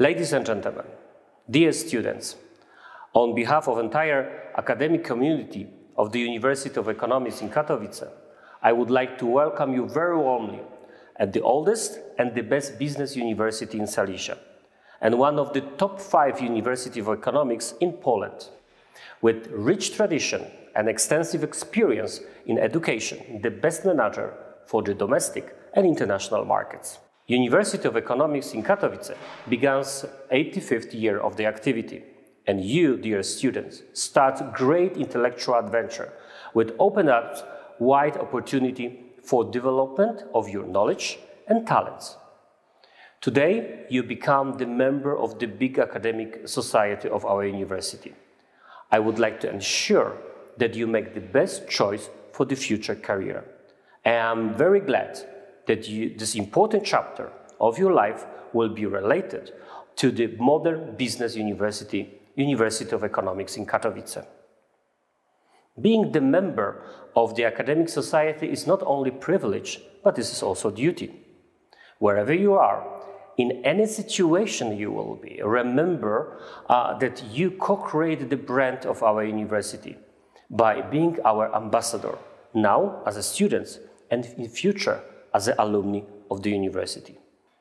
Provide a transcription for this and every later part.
Ladies and gentlemen, dear students, on behalf of entire academic community of the University of Economics in Katowice, I would like to welcome you very warmly at the oldest and the best business university in Silesia, and one of the top five universities of economics in Poland. With rich tradition and extensive experience in education, the best manager for the domestic and international markets. University of Economics in Katowice begins 85th year of the activity, and you, dear students, start great intellectual adventure with open up wide opportunity for development of your knowledge and talents. Today, you become the member of the big academic society of our university. I would like to ensure that you make the best choice for the future career. I'm very glad that you, this important chapter of your life will be related to the modern business university, University of Economics in Katowice. Being the member of the academic society is not only privilege, but this is also duty. Wherever you are, in any situation you will be, remember uh, that you co-create the brand of our university by being our ambassador, now as a student and in future as an alumni of the university.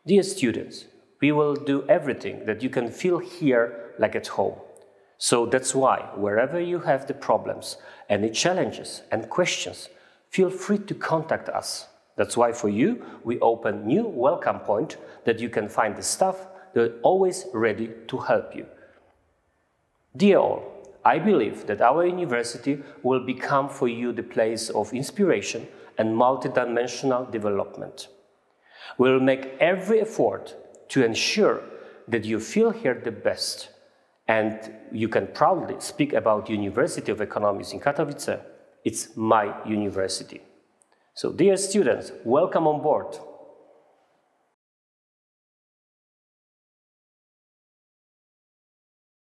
Dear students, we will do everything that you can feel here like at home. So that's why, wherever you have the problems, any challenges and questions, feel free to contact us. That's why for you, we open new welcome point that you can find the staff that are always ready to help you. Dear all, I believe that our university will become for you the place of inspiration and multidimensional development. We will make every effort to ensure that you feel here the best and you can proudly speak about University of Economics in Katowice. It's my university. So dear students, welcome on board.